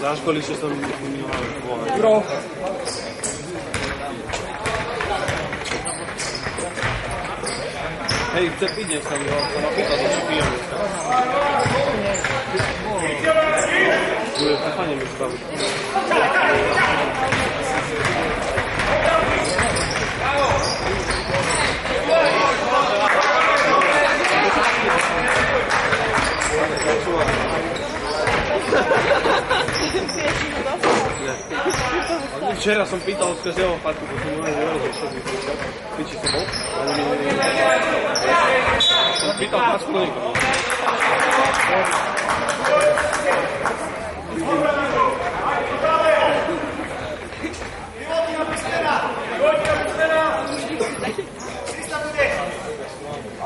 Zaszkoliście są minimalne Trochę. Hej, chcę pić tam, bo no, na puta to przypijam. Były pytanie mi sprawy. Včera som pýtal z každého fatku, bo som hovoril, že čo piči sebou, ale mi som pýtal fatku do nikoho.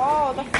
O, tak